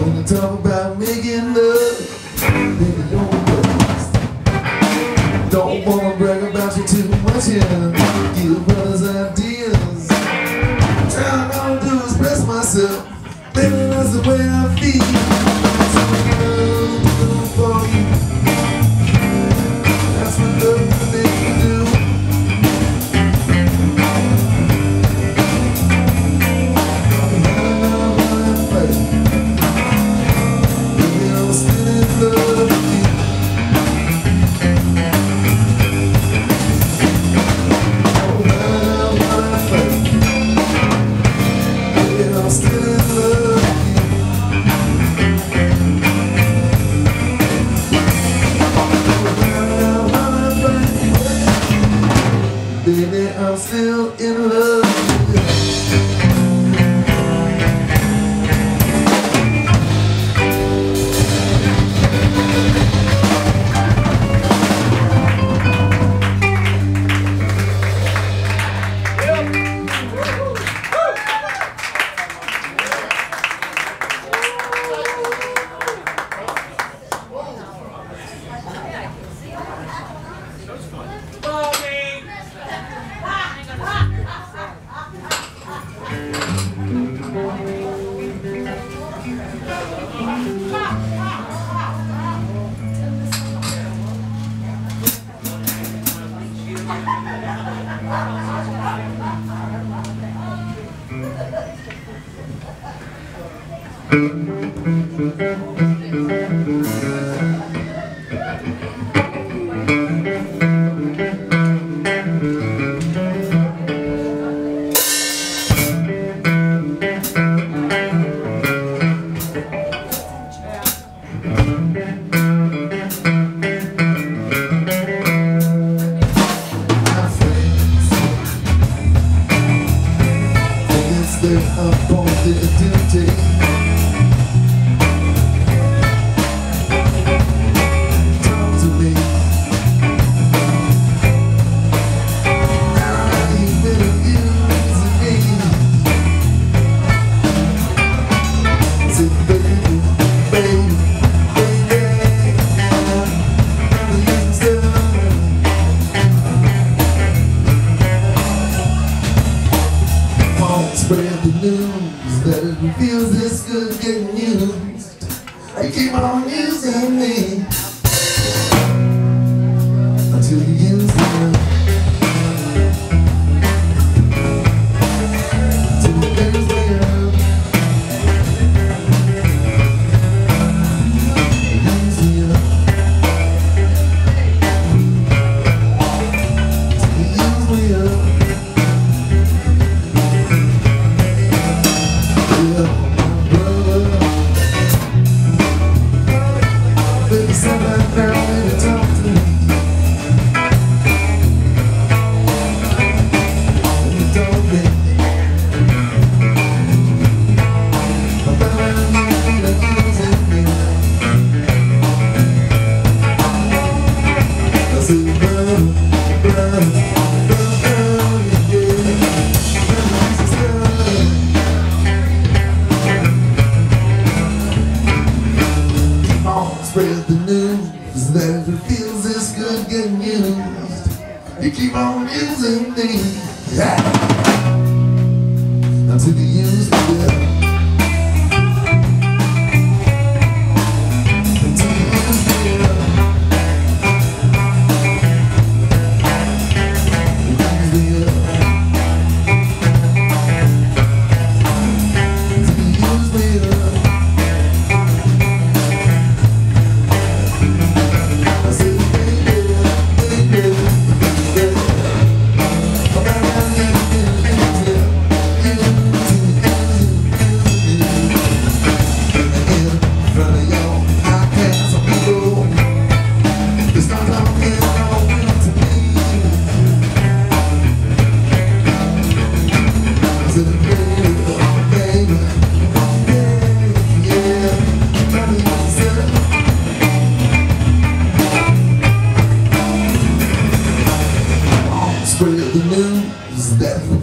Wanna talk about making love, baby, don't waste. Don't wanna brag about you too much.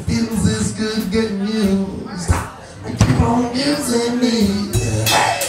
feels is good getting used. I keep on using me.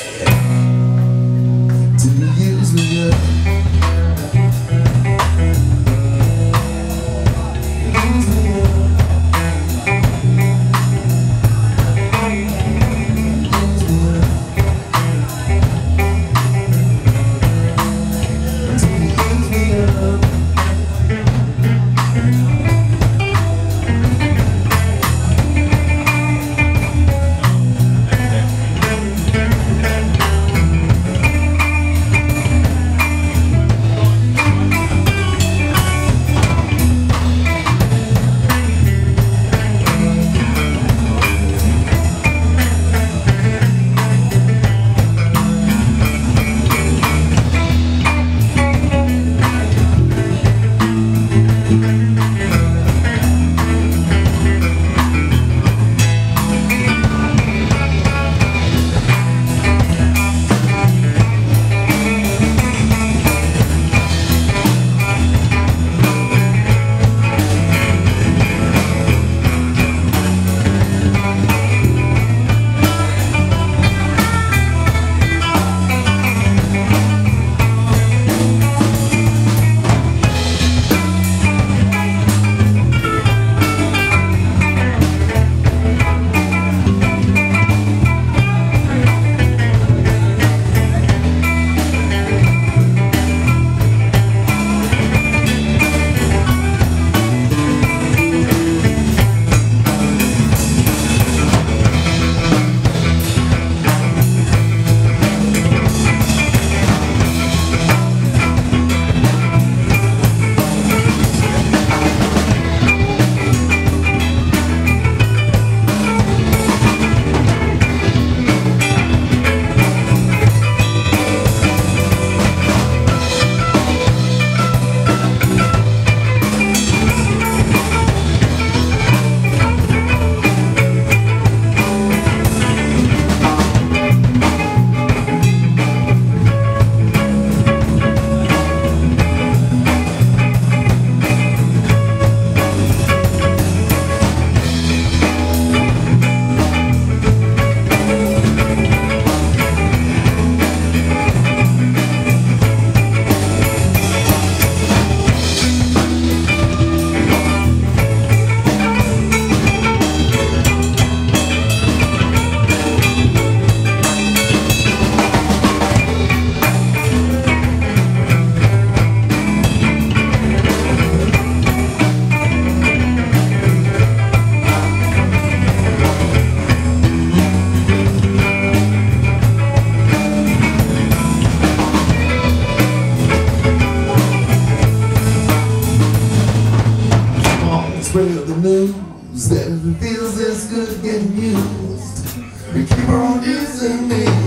Keep on using me.